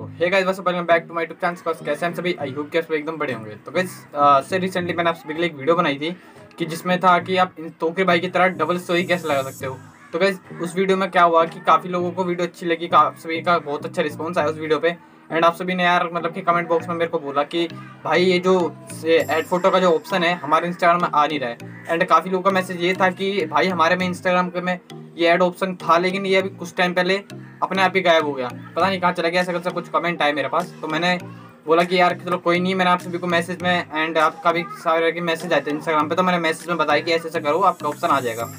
तो hey guys welcome back to my YouTube channel कैसे हैं सभी? आई होप एकदम बड़े होंगे। तो गाइस से रिसेंटली मैंने आप सभी के लिए एक वीडियो बनाई थी कि जिसमें था कि आप इन तोके भाई की तरह डबल स्टोरी कैसे लगा सकते हो। तो गाइस उस वीडियो में क्या हुआ कि काफ़ी लोगों को वीडियो अच्छी लगी आप सभी का बहुत अच्छा रिस्पॉन्स आया उस वीडियो पे। एंड आप सभी ने यार मतलब कि कमेंट बॉक्स में मेरे को बोला कि, भाई, ये जो एड फ़ोटो का जो ऑप्शन है, हमारे इंस्टाग्राम में आ नहीं रहा है। एंड काफ़ी लोगों का मैसेज ये था कि, भाई, हमारे में इंस्टाग्राम में ये ऐड ऑप्शन था, लेकिन ये अभी कुछ टाइम पहले अपने आप ही गायब हो गया। पता नहीं कहाँ चला गया, ऐसा कुछ कमेंट आए मेरे पास तो मैंने बोला कि यार चलो कोई नहीं, मैंने आप सभी को मैसेज में एंड आपका भी सारे मैसेज आते हैं इंस्टाग्राम पे तो मैंने मैसेज में बताया कि ऐसे ऐसा करो, आपका ऑप्शन आ जाएगा।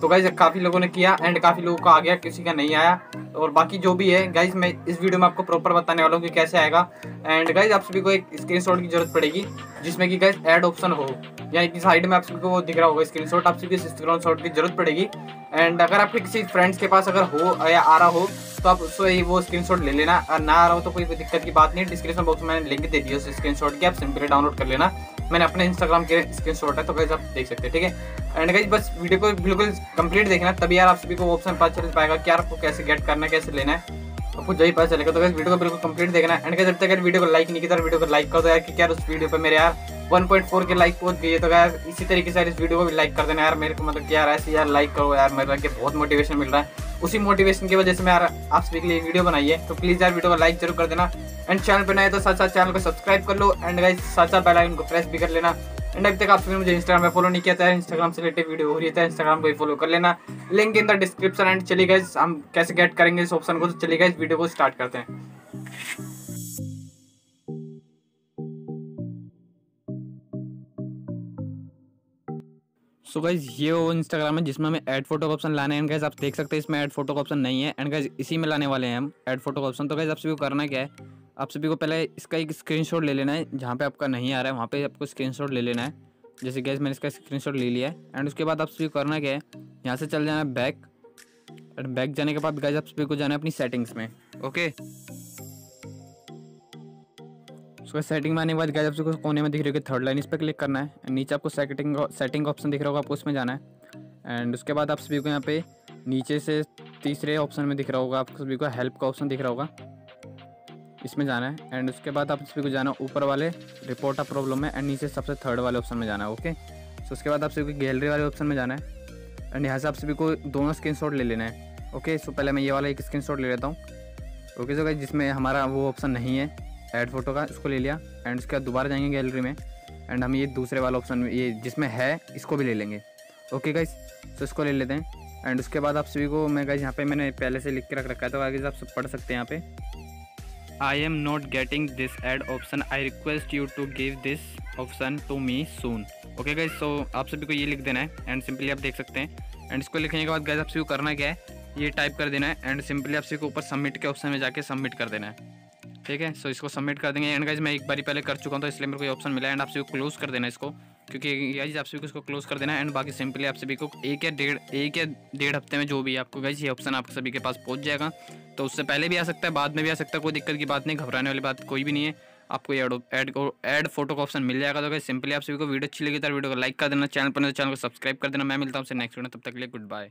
तो गाइज़ काफ़ी लोगों ने किया एंड काफ़ी लोगों का आ गया, किसी का नहीं आया। और बाकी जो भी है गाइज़ मैं इस वीडियो में आपको प्रॉपर बताने वाला हूँ कि कैसे आएगा। एंड गाइज़ आप सभी को एक स्क्रीन की ज़रूरत पड़ेगी, जिसमें कि गाइज़ एड ऑप्शन हो। या कि साइड में आप सभी को वो दिख रहा होगा स्क्रीन शॉट आप सभी स्क्रीन शॉट की ज़रूरत पड़ेगी। एंड अगर आपके किसी फ्रेंड्स के पास अगर हो या आ रहा हो तो आप उससे वो स्क्रीनशॉट ले लेना। और ना आ रहा हो तो कोई दिक्कत की बात नहीं डिस्क्रिप्शन बॉक्स में लिंक दे दिया उस स्क्रीनशॉट की, आप सिंपली डाउनलोड कर लेना। मैंने अपने इंस्टाग्राम के स्क्रीनशॉट है तो कैसे आप देख सकते हैं, ठीक है? एंड गाइज़ बस वीडियो को बिल्कुल कंप्लीट देखना, तभी यार आप सभी को ऑप्शन पता चल पाएगा कि यार आपको कैसे गेट करना है, कैसे लेना है। आपको जो ही पता चलेगा। तो वीडियो को बिल्कुल कंप्लीट देखना। एंड जब तक वीडियो को लाइक नहीं किया तो वीडियो को लाइक कर। दो यार कि यार उस वीडियो पर मेरे यार 1.4 के लाइक पहुँच गई है तो यार इसी तरीके से इस वीडियो को भी लाइक कर देना। यार मेरे को मतलब यार ऐसे यार लाइक करो, यार मेरे को बहुत मोटिवेशन मिल रहा है। उसी मोटिवेशन की वजह से मैं यार आप सभी के लिए वीडियो बनाई है। तो प्लीज़ यार वीडियो को लाइक ज़रूर कर देना। एंड चैनल पर नए तो साथ साथ चैनल को सब्सक्राइब कर लो। एंड गाइज़ साथ साथ बेल आइकन को प्रेस भी कर लेना। एंड अभी तक आप सभी मुझे इंस्टाग्राम में फॉलो नहीं किया था इंस्टाग्राम से रिलेटेड वीडियो हो रही है इंस्टाग्राम को फॉलो कर लेना। Link in the description and चलिए गाइस हम कैसे गेट करेंगे इस ऑप्शन को तो चलिए गाइस वीडियो को स्टार्ट करते हैं। सो गाइज़ ये वो इंस्टाग्राम है जिसमें हमें ऐड फ़ोटो का ऑप्शन लाना है। एंड गाइज़ आप देख सकते हैं इसमें ऐड फ़ोटो का ऑप्शन नहीं है। एंड गाइज़ इसी में लाने वाले हैं हम ऐड फ़ोटो का ऑप्शन तो गाइज़ आप सभी को करना क्या है? आप सभी को पहले इसका एक स्क्रीनशॉट ले लेना है, जहाँ पे आपका नहीं आ रहा है, वहाँ पे आपको स्क्रीनशॉट ले लेना है। जैसे गैस मैंने इसका स्क्रीनशॉट ले लिया है। एंड उसके बाद आप सभी को करना क्या है, यहाँ से चल जाना है बैक एंड बैक जाने के बाद गैस आप सभी को जाना है अपनी सेटिंग्स में ओके उसका सेटिंग में आने के बाद गैस आप आपको कोने में दिख रही होगी थर्ड लाइन इस पर क्लिक करना है। एंड नीचे आपको सेटिंग सेटिंग का ऑप्शन दिख रहा होगा, आपको उसमें जाना है। एंड उसके बाद आप सभी को यहाँ पे नीचे से तीसरे ऑप्शन में दिख रहा होगा आपको सभी को हेल्प का ऑप्शन दिख रहा होगा। इसमें जाना है। एंड उसके बाद आप सभी को जाना है ऊपर वाले रिपोर्ट ऑफ़ प्रॉब्लम में एंड नीचे सबसे थर्ड वाले ऑप्शन में जाना है ओके सो उसके बाद आप सभी को गैलरी वाले ऑप्शन में जाना है। एंड यहाँ से आप सभी को दोनों स्क्रीन ले लेना है ओके सो पहले मैं ये वाला एक स्क्रीन ले लेता हूँ। ओके सो जिसमें हमारा वो ऑप्शन नहीं है ऐड फ़ोटो का इसको ले लिया। एंड उसके बाद दोबारा जाएँगे गैलरी में एंड हम ये दूसरे वाला ऑप्शन ये जिसमें है, इसको भी ले लेंगे। ओके गाइस तो इसको ले लेते हैं। एंड उसके बाद आप सभी को, मैं गाइज़ यहाँ पे मैंने पहले से लिख के रख रखा है तो आगे आप सब पढ़ सकते हैं यहाँ पे। I am not getting this add option I request you to give this option to me soon okay guys so आप सभी को ये लिख देना है एंड सिंपली आप देख सकते हैं. एंड इसको लिखने के बाद गाइज़ आप सभी को करना क्या है? ये टाइप कर देना है एंड सिंपली आप सभी को ऊपर सबमिट के ऑप्शन में जाके सबमिट कर देना है. ठीक है? सो इसको सबमिट कर देंगे. एंड गाइज़ मैं एक बारी पहले कर चुका हूँ तो इसलिए मेरे को ये ऑप्शन मिला एंड आप सभी को क्लोज कर देना इसको. क्योंकि गाइज़ आप सभी को इसको क्लोज कर देना है एंड बाकी सिंपली आप सभी को एक या डेढ़, एक या डेढ़ हफ़्ते में जो भी आपको गाइज़ ये ऑप्शन आप सभी के पास पहुँच जाएगा। तो उससे पहले भी आ सकता है, बाद में भी आ सकता है, कोई दिक्कत की बात नहीं, घबराने वाली बात कोई भी नहीं है। आपको ये एड एड फ़ोटो का ऑप्शन मिल जाएगा तो सिंपली आप सभी को वीडियो अच्छी लगी तो वीडियो को लाइक कर देना चैनल पर चैनल को सब्सक्राइब कर देना। मैं मिलता हूँ आपसे नेक्स्ट वीडियो तब तक के लिए गुड बाय